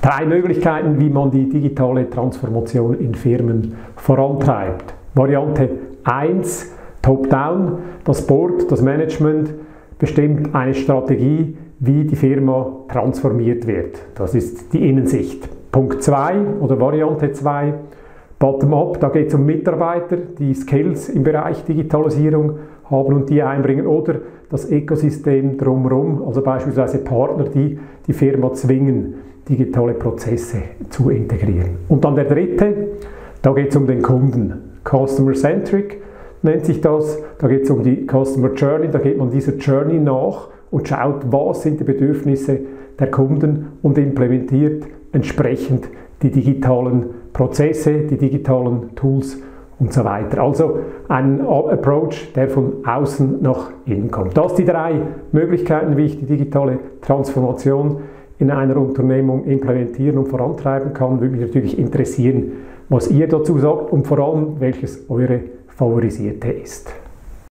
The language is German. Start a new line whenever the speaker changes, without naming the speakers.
Drei Möglichkeiten, wie man die digitale Transformation in Firmen vorantreibt. Variante 1, Top-Down. Das Board, das Management bestimmt eine Strategie, wie die Firma transformiert wird. Das ist die Innensicht. Punkt 2 oder Variante 2, Bottom-up, da geht es um Mitarbeiter, die Skills im Bereich Digitalisierung haben und die einbringen oder das Ökosystem drumherum, also beispielsweise Partner, die die Firma zwingen, digitale Prozesse zu integrieren. Und dann der dritte, da geht es um den Kunden. Customer Centric nennt sich das, da geht es um die Customer Journey, da geht man dieser Journey nach und schaut, was sind die Bedürfnisse der Kunden und implementiert entsprechend die digitalen Prozesse, die digitalen Tools und so weiter. Also ein Approach, der von außen nach innen kommt. Das die drei Möglichkeiten, wie ich die digitale Transformation in einer Unternehmung implementieren und vorantreiben kann. Würde mich natürlich interessieren, was ihr dazu sagt und vor allem, welches eure favorisierte ist.